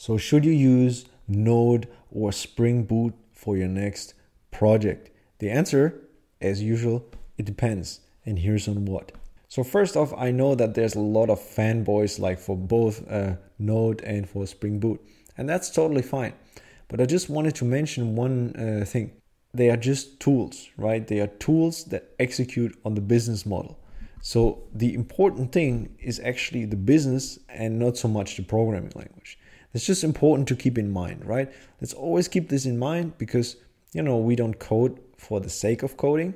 So, should you use Node or Spring Boot for your next project? The answer, as usual, it depends. And here's on what. So, first off, I know that there's a lot of fanboys like for both uh, Node and for Spring Boot, and that's totally fine. But I just wanted to mention one uh, thing. They are just tools, right? They are tools that execute on the business model. So the important thing is actually the business and not so much the programming language. It's just important to keep in mind, right? Let's always keep this in mind because, you know, we don't code for the sake of coding,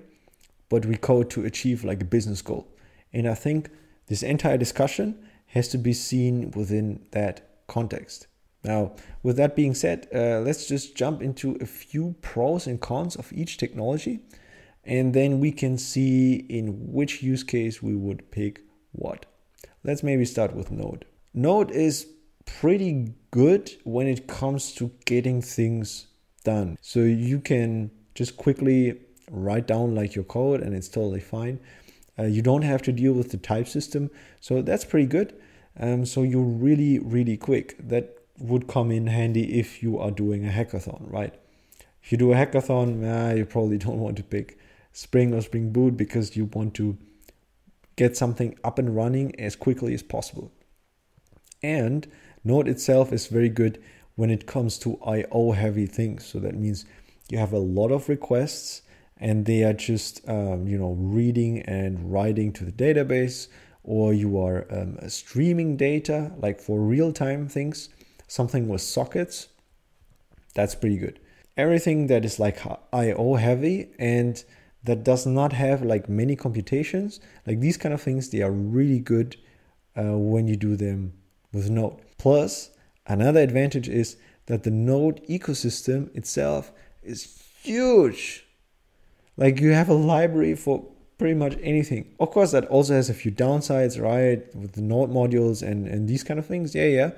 but we code to achieve like a business goal. And I think this entire discussion has to be seen within that context. Now, with that being said, uh, let's just jump into a few pros and cons of each technology, and then we can see in which use case we would pick what. Let's maybe start with Node. Node is pretty good when it comes to getting things done. So you can just quickly write down like your code and it's totally fine. Uh, you don't have to deal with the type system. So that's pretty good. Um, so you're really, really quick. That would come in handy if you are doing a hackathon, right? If you do a hackathon, nah, you probably don't want to pick Spring or Spring Boot because you want to get something up and running as quickly as possible. And Node itself is very good when it comes to IO heavy things. So that means you have a lot of requests and they are just um, you know reading and writing to the database or you are um, streaming data like for real-time things something with sockets that's pretty good everything that is like io heavy and that does not have like many computations like these kind of things they are really good uh, when you do them with node plus another advantage is that the node ecosystem itself is huge. Like you have a library for pretty much anything. Of course, that also has a few downsides, right? With the node modules and, and these kind of things. Yeah, yeah.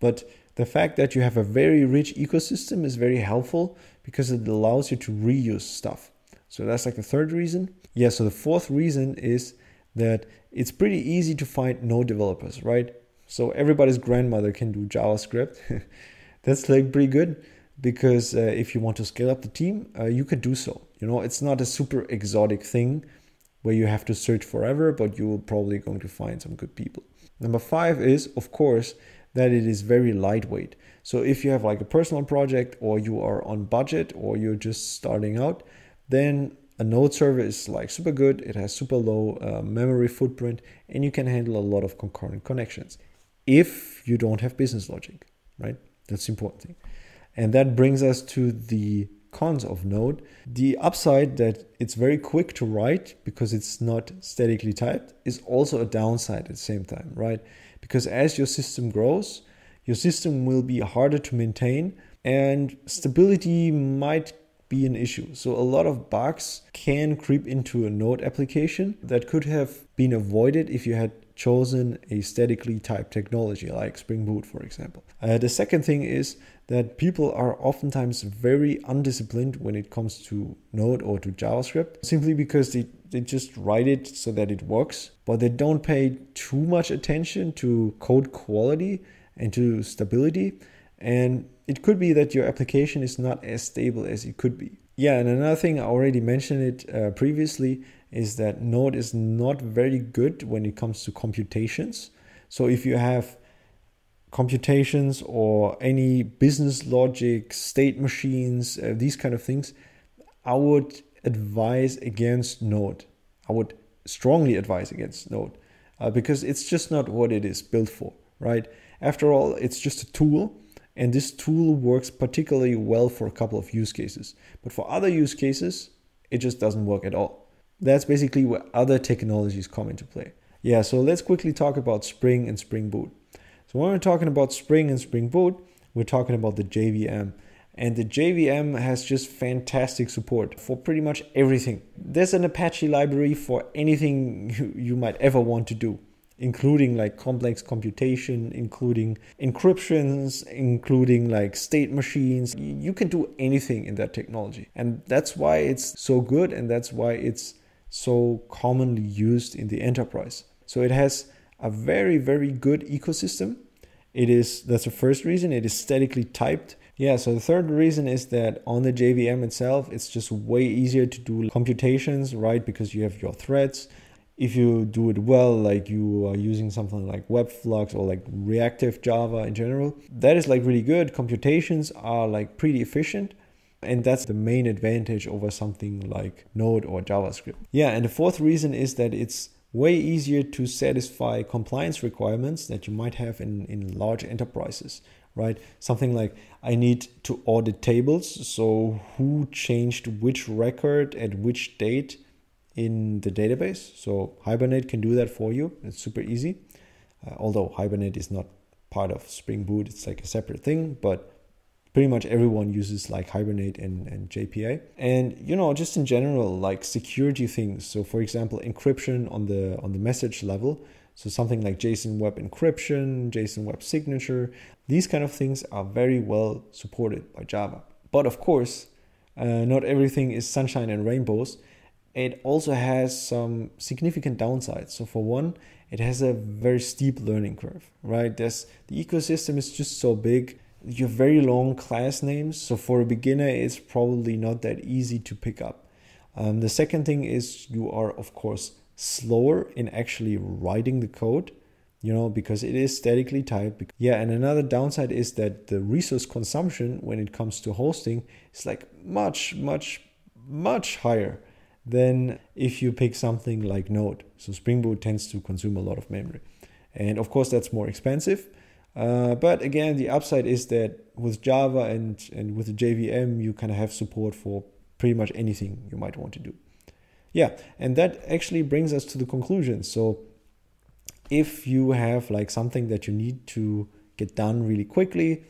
But the fact that you have a very rich ecosystem is very helpful because it allows you to reuse stuff. So that's like the third reason. Yeah, so the fourth reason is that it's pretty easy to find node developers, right? So everybody's grandmother can do JavaScript. that's like pretty good because uh, if you want to scale up the team, uh, you can do so. You know, it's not a super exotic thing where you have to search forever, but you're probably going to find some good people. Number five is, of course, that it is very lightweight. So if you have like a personal project or you are on budget or you're just starting out, then a node server is like super good. It has super low uh, memory footprint and you can handle a lot of concurrent connections if you don't have business logic, right? That's the important thing. And that brings us to the cons of Node. The upside that it's very quick to write because it's not statically typed is also a downside at the same time, right? Because as your system grows, your system will be harder to maintain and stability might be an issue. So a lot of bugs can creep into a Node application that could have been avoided if you had chosen a statically typed technology like Spring Boot, for example. Uh, the second thing is that people are oftentimes very undisciplined when it comes to Node or to JavaScript simply because they, they just write it so that it works, but they don't pay too much attention to code quality and to stability. And it could be that your application is not as stable as it could be. Yeah, and another thing, I already mentioned it uh, previously, is that Node is not very good when it comes to computations. So if you have computations or any business logic, state machines, uh, these kind of things, I would advise against Node. I would strongly advise against Node uh, because it's just not what it is built for, right? After all, it's just a tool, and this tool works particularly well for a couple of use cases. But for other use cases, it just doesn't work at all that's basically where other technologies come into play. Yeah, so let's quickly talk about Spring and Spring Boot. So when we're talking about Spring and Spring Boot, we're talking about the JVM. And the JVM has just fantastic support for pretty much everything. There's an Apache library for anything you might ever want to do, including like complex computation, including encryptions, including like state machines. You can do anything in that technology. And that's why it's so good and that's why it's so commonly used in the enterprise. So it has a very, very good ecosystem. It is that's the first reason it is statically typed. Yeah so the third reason is that on the jvm itself it's just way easier to do computations right? Because you have your threads if you do it well like you are using something like webflux or like reactive java in general that is like really good. Computations are like pretty efficient and that's the main advantage over something like node or javascript yeah and the fourth reason is that it's way easier to satisfy compliance requirements that you might have in, in large enterprises, right? Something like I need to audit tables. So, who changed which record at which date in the database? So, Hibernate can do that for you. It's super easy. Uh, although Hibernate is not part of Spring Boot, it's like a separate thing, but pretty much everyone uses like Hibernate and, and JPA. And you know, just in general, like security things. So for example, encryption on the on the message level. So something like JSON Web Encryption, JSON Web Signature, these kind of things are very well supported by Java. But of course, uh, not everything is sunshine and rainbows. It also has some significant downsides. So for one, it has a very steep learning curve, right? There's the ecosystem is just so big you have very long class names. So for a beginner, it's probably not that easy to pick up. Um, the second thing is you are, of course, slower in actually writing the code, you know, because it is statically typed. Yeah, and another downside is that the resource consumption when it comes to hosting is like much, much, much higher than if you pick something like Node. So Spring Boot tends to consume a lot of memory. And of course, that's more expensive. Uh, but again, the upside is that with Java and, and with the JVM, you kind of have support for pretty much anything you might want to do. Yeah, and that actually brings us to the conclusion. So if you have like something that you need to get done really quickly,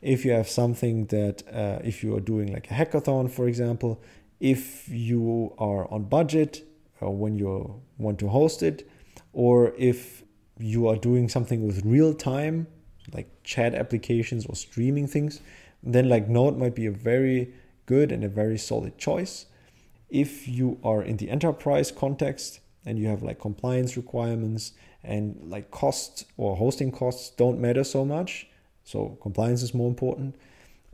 if you have something that, uh, if you are doing like a hackathon, for example, if you are on budget uh, when you want to host it, or if you are doing something with real time like chat applications or streaming things, then like Node might be a very good and a very solid choice. If you are in the enterprise context and you have like compliance requirements and like costs or hosting costs don't matter so much, so compliance is more important,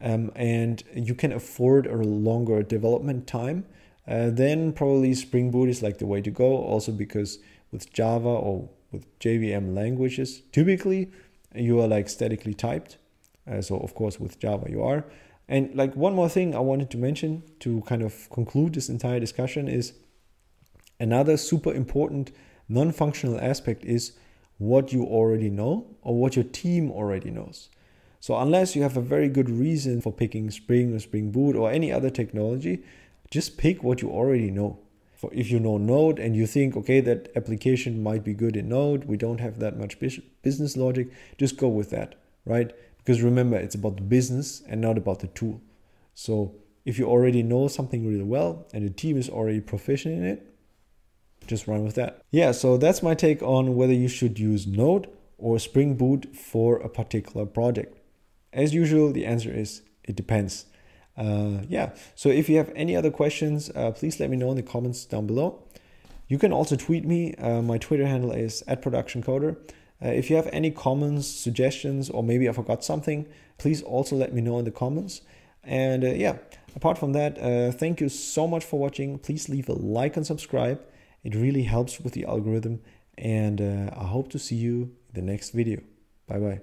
um, and you can afford a longer development time, uh, then probably Spring Boot is like the way to go. Also because with Java or with JVM languages, typically you are like statically typed. Uh, so of course with Java you are. And like one more thing I wanted to mention to kind of conclude this entire discussion is another super important non-functional aspect is what you already know or what your team already knows. So unless you have a very good reason for picking Spring or Spring Boot or any other technology, just pick what you already know. For if you know Node and you think, okay, that application might be good in Node, we don't have that much business logic, just go with that, right? Because remember, it's about the business and not about the tool. So if you already know something really well and the team is already proficient in it, just run with that. Yeah, so that's my take on whether you should use Node or Spring Boot for a particular project. As usual, the answer is it depends uh, yeah, so if you have any other questions, uh, please let me know in the comments down below. You can also tweet me. Uh, my Twitter handle is at productioncoder. Uh, if you have any comments, suggestions, or maybe I forgot something, please also let me know in the comments. And uh, yeah, apart from that, uh, thank you so much for watching. Please leave a like and subscribe. It really helps with the algorithm. And I hope to see you in the next video. Bye bye.